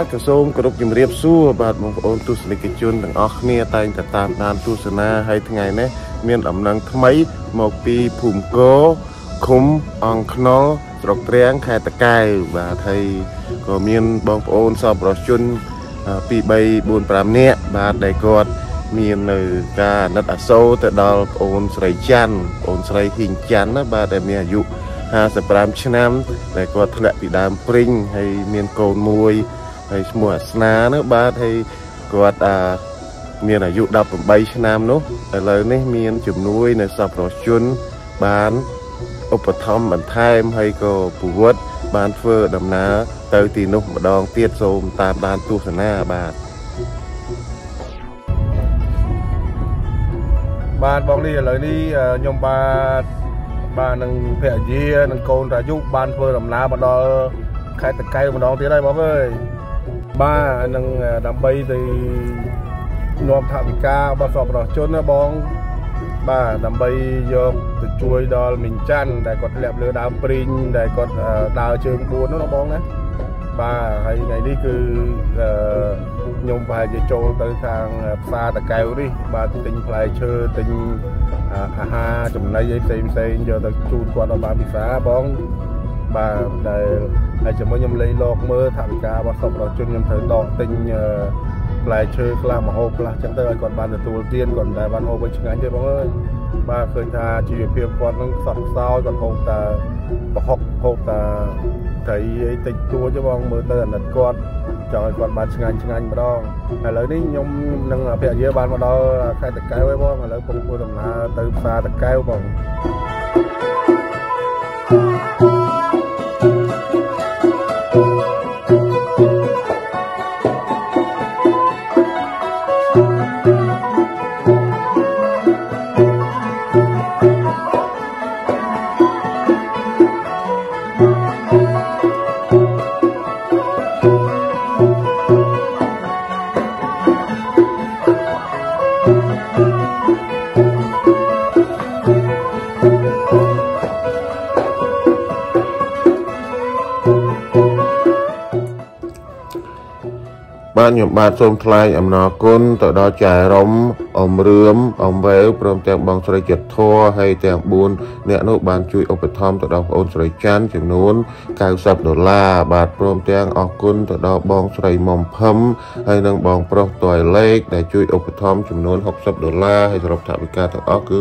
បាទក៏សូមគោរពជំរាបសួរបាទបងប្អូនទស្សនិកជនទាំងអស់គ្នាតែងតែតាមដានទស្សនាហើយថ្ងៃនេះមានដំណឹងថ្មីមកពីភូមិគរឃុំអង្គខ្នុលស្រុកត្រាំងខេត្តតាកែវបាទហើយក៏មានបងប្អូនសប្បុរសជន2 3 4 5នាក់បាទដែលគាត់មាននៅការអាណិតអាសូរទៅដល់ប្អូនស្រីច័ន្ទប្អូនស្រីហ៊ីងច័ន្ទណាបាទដែលមានអាយុ55ឆ្នាំដែលគាត់ធ្លាក់ពីដើមព្រីងហើយមានកូនមួយ ហើយឈ្មោះអាសនានោះបាទហើយគាត់អាមានអាយុ18ឆ្នាំនោះឥឡូវនេះមានជំនួយនៅសប្បុរសជនបានឧបត្ថម្ភបន្ថែមហើយក៏ពវត្តបានធ្វើដំណើរទៅទីនោះម្ដងទៀតសូមតាមដានទស្សនាបាទបាទបងនេះឥឡូវនេះខ្ញុំបាទបាទនឹងភរិយានិងកូនរាយុបានធ្វើដំណើរមកដល់ខេត្តតកែវម្ដងទៀតហើយបងអើយ បាទនឹងដើម្បីទៅនាំថវិការបស់សពរដ្ឋជនណាបង បាទដើម្បីយកទៅជួយដល់មីងច័ន្ទដែលគាត់ធ្លាក់លើដើមព្រីងដែលគាត់ដើរជើង4នោះណាបងណាបាទហើយថ្ងៃនេះគឺខ្ញុំប្រហែលជាចូលទៅខាងផ្សារតកែវនេះបាទទិញផ្លែឈើទិញអាហារចំណីអីផ្សេងផ្សេងយកទៅជូនគាត់ដល់បានពិសាបងបាទដែល ហើយជាមួយខ្ញុំលេងលោកមើលថវិការបស់សពរដ្ឋជនខ្ញុំត្រូវដកទិញផ្លែឈើខ្លះមហូបខ្លះចឹងទៅឲ្យគាត់បានទទួលទានគាត់តែបានហូបវិញឆ្ងាញ់ទេបងអើយបាទឃើញថាជីវភាពគាត់នឹងខ្សត់ខ្សោយគាត់ហូបតែប្រហុកហូបតែត្រីអីតិចតួចបងមើលទៅអាណិតគាត់ចង់ឲ្យគាត់បានឆ្ងាញ់ឆ្ងាញ់ម្ដងឥឡូវនេះខ្ញុំនឹងភរិយាបានមកដល់ខេត្តតកែវហើយបងឥឡូវពុំធ្វើដំណើរទៅផ្សារតកែវបង ខ្ញុំបាទសូមថ្លែងអំណរគុណទៅដល់ចៅរំអមរឿមអមវែវព្រមទាំងបងស្រីចិត្តធរហើយទាំង4អ្នកនោះបានជួយឧបត្ថម្ភទៅដល់បងអូនស្រីច័ន្ទចំនួន90ដុល្លារបាទព្រមទាំងអរគុណទៅដល់បងស្រីមុំផឹមហើយនិងបងប្រុសតយលេខដែលជួយឧបត្ថម្ភចំនួន60ដុល្លារហើយសរុបថវិកាទាំងអស់គឺ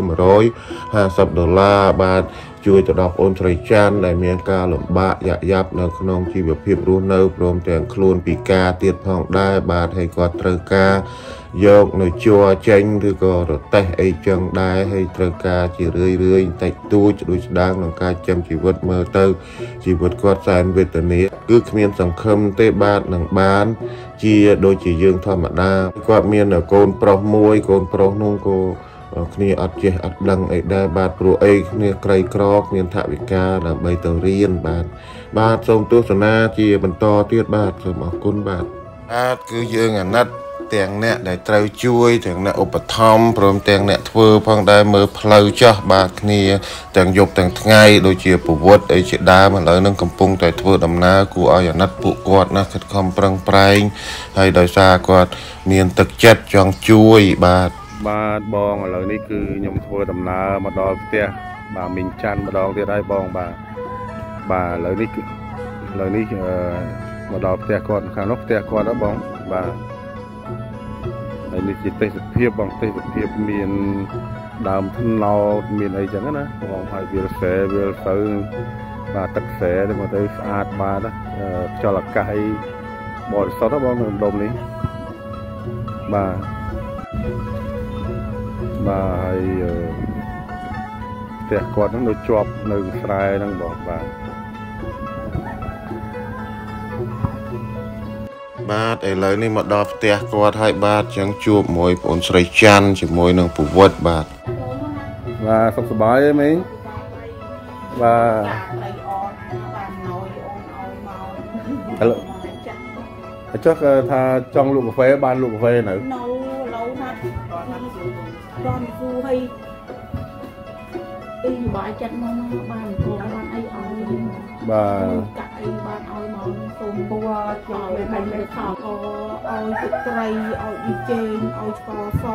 150ដុល្លារបាទ ជួយទៅដល់បងអូនស្រីច័ន្ទដែលមានការលំបាកយ៉ាក់យ៉ាប់នៅក្នុងជីវភាពរស់នៅព្រមទាំងខ្លួនពិការទៀតផងដែរបាទហើយគាត់ត្រូវការយកនៅជួចេញឬក៏រទេះអីចឹងដែរហើយត្រូវការជារឿយរឿយបន្តិចតួចដូចស្ដាងក្នុងការចាំជីវិតមើលទៅជីវិតគាត់សែនវេទនាគឺគ្មានសង្ឃឹមទេបាទនឹងបាន ជាដូចជាយើងធម្មតាគាត់មានកូនប្រុសមួយកូនប្រុសនោះក៏ គ្នាអត់ចេះអត់ដឹងអីដែរបាទព្រោះអីគ្នាក្រីក្រគ្មានថវិកាដើម្បីទៅរៀនបាទបាទសូមទស្សនាជាបន្តទៀតបាទសូមអរគុណបាទបាទគឺយើងអាណិតទាំងអ្នកដែលត្រូវជួយទាំងអ្នកឧបត្ថម្ភព្រមទាំងអ្នកធ្វើផងដែរមើលផ្លូវចោះបាទគ្នាទាំងយប់ទាំងថ្ងៃដូចជាពវត្តអីជាដើមឥឡូវនឹងកំពុងតែធ្វើដំណើរគួរឲ្យអាណិតពួកគាត់ណាខិតខំប្រឹងប្រែងហើយដោយសារគាត់មានទឹកចិត្តចង់ជួយបាទ បាទបងឥឡូវនេះគឺខ្ញុំធ្វើដំណើរមកដល់ផ្ទះបាទមីងច័ន្ទម្ដងទៀតហើយបងបាទបាទឥឡូវនេះឥឡូវនេះមកដល់ផ្ទះគាត់ខាងនោះផ្ទះគាត់ហ៎បងបាទហើយនេះជាទេសភាពបងទេសភាពមានដើមថ្នោតមានអីចឹងណាបងហើយវាស្រែវាទៅបាទទឹកស្រែទៅមកទៅស្អាតបាទខ្យល់អាកាសអីបរិសុទ្ធបងនៅដុំនេះបាទ បាទហើយផ្ទះគាត់ហ្នឹងនៅជាប់នៅស្រែហ្នឹងបងបាទបាទឥឡូវនេះមកដល់ផ្ទះគាត់ហើយបាទចឹងជួបមួយបងស្រីច័ន្ទជាមួយនឹងពវត្តបាទបាទសុខសប្បាយទេមីងបាទឥឡូវចុះថាចង់លក់កាហ្វេបានលក់កាហ្វេនៅនៅ ដល់គូឲ្យអីបាយចិត្តមកបានគោបានអីឲ្យបាទកាក់អីបានឲ្យមកសូមពួរជួយឲ្យមិនខកក៏ឲ្យទឹកត្រីឲ្យឌីជេងឲ្យស្ករស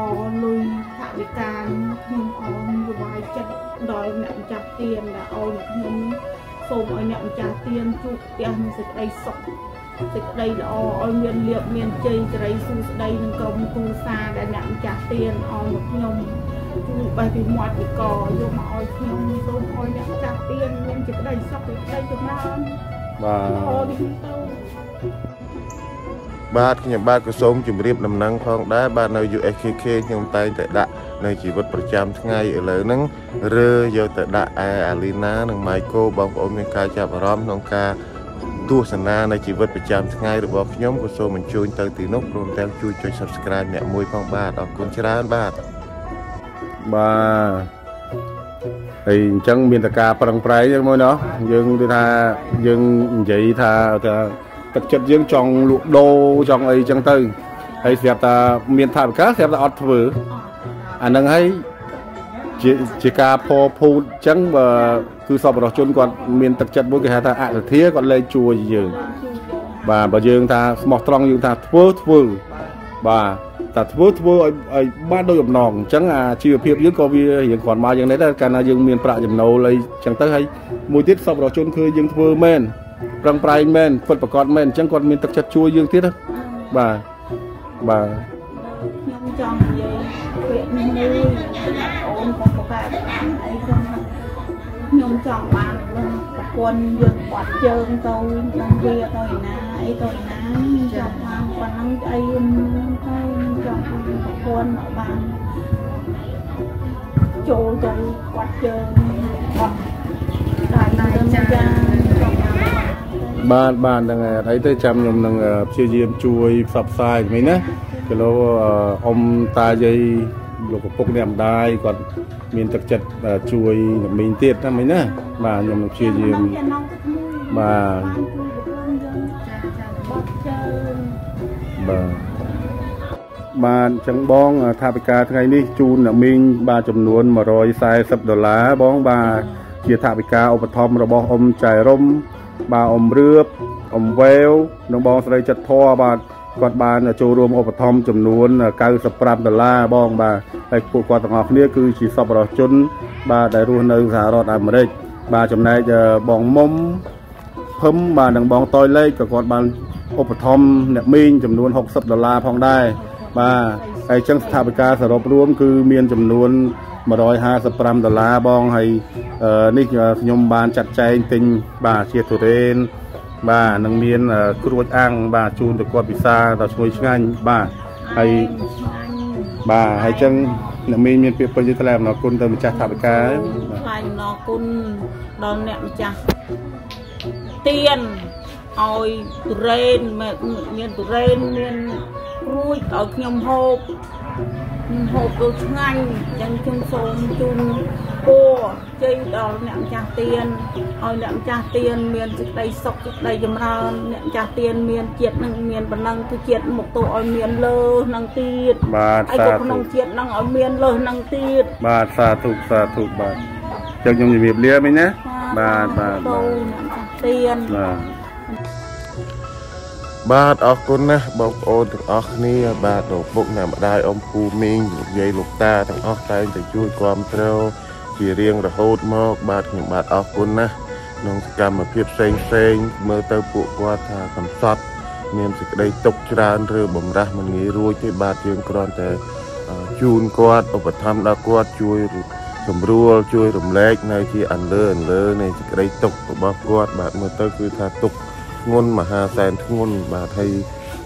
លុយថវិកាខ្ញុំអរយវាយចិត្តដល់អ្នកម្ចាស់ទៀនដែលឲ្យខ្ញុំសូមឲ្យអ្នកម្ចាស់ទៀនជួបផ្ទះនឹងសេចក្តីសុខ សេចក្តីល្អឲ្យមានលៀបមានជ័យសិរីសួស្តីនឹងក្រុមគ្រួសារដែលអ្នកម្ចាស់ទៀនឲ្យមកខ្ញុំជួយបេះពីមាត់ពីកយកមកឲ្យខ្ញុំសូមឲ្យអ្នកម្ចាស់ទៀនមានសេចក្តីសុខសេចក្តីចម្រើនបាទល្អដូចនេះទៅបាទខ្ញុំបាទក៏សូមជម្រាបដំណឹងផងដែរបាទនៅ USKK ខ្ញុំតែងតែដាក់នៅជីវិតប្រចាំថ្ងៃឥឡូវហ្នឹងរើយកទៅដាក់ឯអាលីណា និងម៉ៃកូបងប្អូនមានការចាប់អារម្មណ៍ក្នុងការ ទស្សនានៃជីវិតប្រចាំថ្ងៃរបស់ខ្ញុំក៏សូមអញ្ជើញទៅទីនោះព្រមទាំងជួយចុច Subscribe អ្នកមួយផងបាទអរគុណច្រើនបាទបាទហើយអញ្ចឹងមានតការប្រឹងប្រែងហ្នឹងមួយណោះយើងគឺថាយើងនិយាយថាថាទឹកចិត្តយើងចង់លក់ដូរចង់អីអញ្ចឹងទៅហើយស្រាប់តែមានថាវិការស្រាប់តែអត់ធ្វើអាហ្នឹងហើយ ជាជាការផពូតអញ្ចឹងបើគឺសពរសជនគាត់មានទឹកចិត្តមួយគេហៅថាអសធាគាត់លែងជួយយើងបាទបើយើងថាស្មោះត្រង់យើងថាធ្វើធ្វើបាទតែធ្វើធ្វើឲ្យឲ្យបានដោយបំណងអញ្ចឹងអាជីវភាពយើងក៏វារៀងគ្រាន់មកយ៉ាងនេះដែរកាលណាយើងមានប្រាក់ចំណូលអីអញ្ចឹងទៅហើយមួយទៀតសពរសជនឃើញយើងធ្វើមែនប្រឹងប្រែងមែនពិតប្រកបមែនអញ្ចឹងគាត់មានទឹកចិត្តជួយយើងទៀតណាបាទបាទខ្ញុំចង់និយាយពាក្យនេះ បានអីចឹងខ្ញុំចង់បានប្រពន្ធយើងបាត់ជើងទៅដឹងវាទៅឯណាអីទៅឯណាចង់បានប៉ុណ្ណឹងអីទៅចង់បានប្រពន្ធមកបានចូលទៅបាត់ជើងបាត់ដែរណាចាចង់បានបាទបាទហ្នឹងហើយអត់អីទេចាំខ្ញុំនឹងព្យាយាមជួយផ្សព្វផ្សាយមិញណាគីឡូអ៊ំតាយាយលោកឪពុកអ្នកម្ដាយគាត់ មានទឹកចិត្តជួយអ្នកមីងទៀតណាមិញណាបាទខ្ញុំនឹងព្យាយាមបាទបាត់ជើងបាទបាទអញ្ចឹងបងថាវិការថ្ងៃនេះជូនអ្នកមីងបាទចំនួន140ដុល្លារបងបាទជាថាវិការឧបត្ថម្ភរបស់អ៊ំចៃរុំបាទអ៊ំរឿបអ៊ំវែវនិងបងស្រីចិត្តធរបាទ គាត់បានចូលរួមឧបត្ថម្ភចំនួន95ដុល្លារបងបាទហើយពួកគាត់ទាំងអស់គ្នាគឺជាសប្បុរសជន បាទដែលរស់នៅសហរដ្ឋអាមេរិកបាទចំណែកបងមុំភឹមបាទនិងបងតយលេខក៏គាត់បានឧបត្ថម្ភអ្នកមីងចំនួន60ដុល្លារផងដែរបាទហើយអញ្ចឹងស្ថាប័នការសរុបរួម គឺមានចំនួន155ដុល្លារបងហើយអឺនេះខ្ញុំបានចាត់ចែងទិញបាទជាទុរេន បាទនឹងមានគ្រួចអាំងបាទជូនទៅគាត់ពិសាដល់ឈ្ងុយឆ្ងាញ់បាទហើយបាទហើយអញ្ចឹងអ្នកមីងមានពាក្យពេញថ្លែងអំណរគុណទៅម្ចាស់ថាបិការថ្លែងអំណរគុណដល់អ្នកម្ចាស់ទៀនឲ្យទុរេនមានទុរេនមានរួចឲ្យខ្ញុំហូបខ្ញុំហូបទៅឆ្ងាញ់អញ្ចឹងខ្ញុំសូមជូនពរ ជ័យដល់អ្នកម្ចាស់ទៀនឲ្យអ្នកម្ចាស់ទៀនមានសេចក្តីសុខសេចក្តីចម្រើនអ្នកម្ចាស់ទៀនមានជាតិនឹងមានប៉ុណ្ណឹងគឺជាតិមកទៅឲ្យមានលើសនឹងទៀតបាទហើយសាក៏ធុក្នុងជាតិនឹងឲ្យមានលើសនឹងទៀតបាទសាធុសាធុបាទចឹងខ្ញុំជំរាបលាមិញណាបាទបាទបាទអ្នកចាស់ទៀនបាទបាទអរគុណណាស់បងប្អូនទាំងអស់គ្នាបាទលោកពុកអ្នកម្ដាយអ៊ំពូមីងលោកយាយលោកតាទាំងអស់តែងតែជួយគ្រប់គ្រង ជារៀងរហូតមក បាទខ្ញុំបាទអរគុណណាស់ក្នុងសកម្មភាពផ្សេងផ្សេងមើលទៅពួកគាត់ថាកំសត់មានសេចក្តីទុកច្រើនឬបំរាស់មិនងាយរួចទេបាទយើងគ្រាន់តែអឺជូនគាត់ឧបត្ថម្ភដល់គាត់ជួយសម្រួលជួយរំលែកនៅជាអន្លើអន្លើនៃសេចក្តីទុករបស់គាត់បាទមើលទៅគឺថាទុកធ្ងន់មហាសែនធ្ងន់បាទហើយ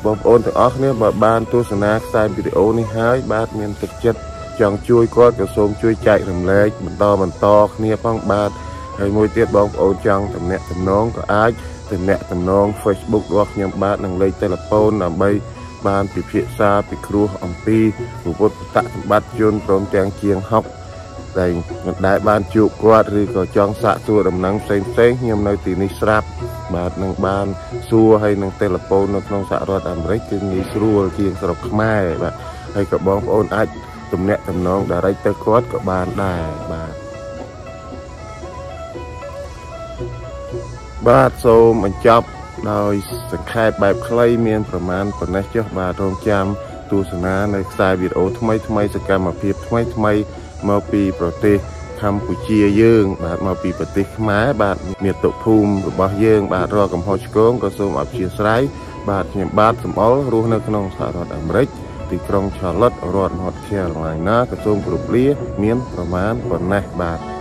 បងប្អូនទាំងអស់គ្នាបើបានទស្សនាខ្សែវីដេអូនេះហើយបាទមានទឹកចិត្ត ចង់ជួយគាត់ក៏សូមជួយចែករំលែកបន្តបន្តគ្នាផងបាទហើយមួយទៀតបងប្អូនចង់តំណាក់តំណងក៏អាចតំណាក់តំណង Facebook របស់ខ្ញុំបាទនិងលេខទូរស័ព្ទដើម្បីបានពិភាក្សាពិគ្រោះអំពីពុទ្ធតសម្បត្តិជនព្រមទាំងជាងហុកដែលមិនដែលបានជួបគាត់ឬក៏ចង់សាកសួរដំណឹងផ្សេងផ្សេងៗខ្ញុំនៅទីនេះស្រាប់បាទនឹងបានសួរហើយនឹងទូរស័ព្ទនៅក្នុងសហរដ្ឋអាមេរិកគឺងាយស្រួលជាងស្រុកខ្មែរបាទហើយក៏បងប្អូនអាច ទំនាក់ទំនង direct ទៅគាត់ក៏បានដែរបាទបាទសូមបញ្ចប់ដោយសង្ខេបបែបខ្លីមានប្រមាណប៉ុណ្ណេះចុះបាទរងចាំទស្សនានៅខ្សែវីដេអូថ្មីថ្មីសកម្មភាពថ្មីថ្មីមកពីប្រទេសកម្ពុជាយើង បាទមកពីប្រទេសខ្មែរបាទមាតុភូមិរបស់យើង បាទរកកំហុសឆ្គងក៏សូមអធិស្ឋានបាទខ្ញុំបាទសំអល់រស់នៅក្នុងសហរដ្ឋអាមេរិក ទីក្រុង Charlotte រដ្ឋ North Carolina ក៏សូមគោរពលាមានប្រមាណប៉ុណ្ណេះបាទ